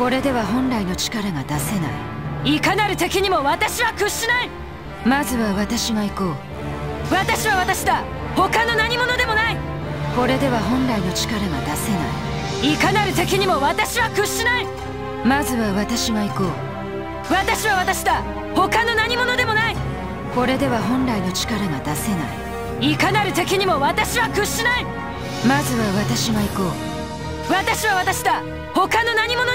これでは本来の力が出せない。いかなる敵にも私は屈しない。まずは私が行こう。私は私だ。他の何者でもない。これでは本来の力が出せない。いかなる敵にも私は屈しない。まずは私が行こう。私は私だ。他の何者でもない。これでは本来の力が出せない。いかなる敵にも私は屈しない。まずは私が行こう。私は私だ。他の何者